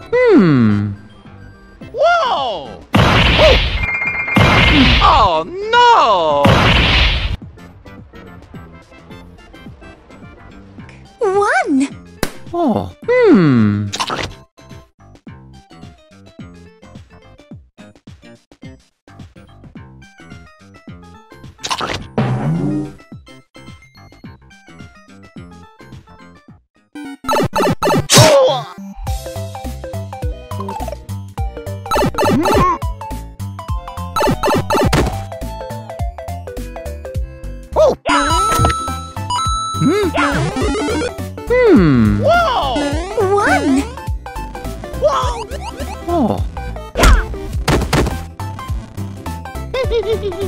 Hmm. Whoa! Oh no! One. Oh. Hmm. Oh. Hmm. hmm. hmm.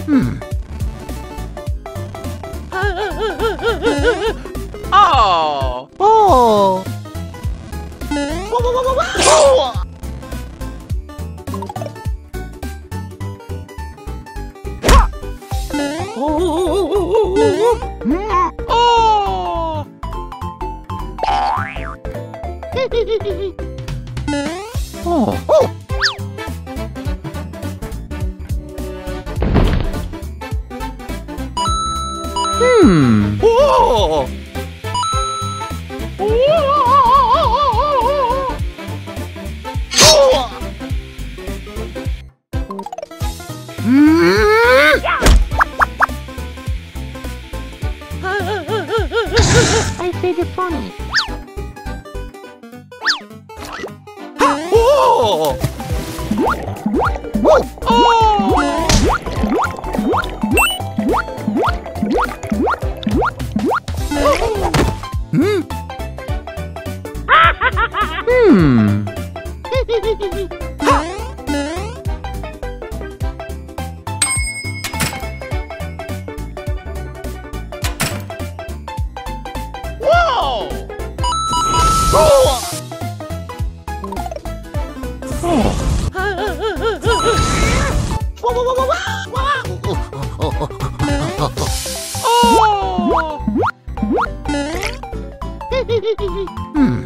hmm. Oh! Hmm. oh! Hmm. I say the funny. Whoa! Oh! Hmm. Whoa! Oh! Hmm.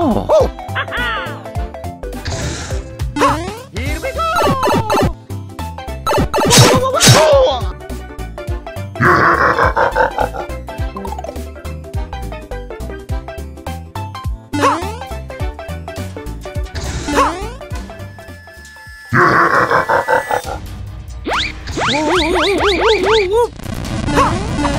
Oh. 네. 네.